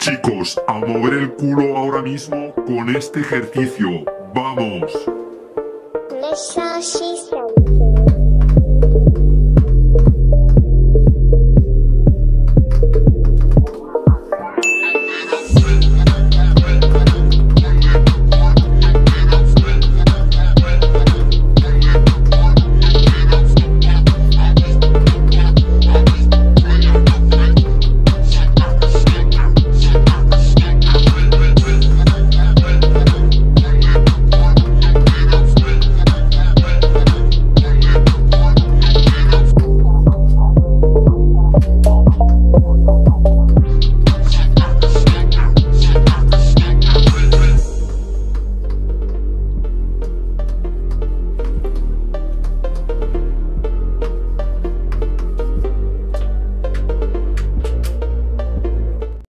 Chicos, a mover el culo ahora mismo con este ejercicio. ¡Vamos!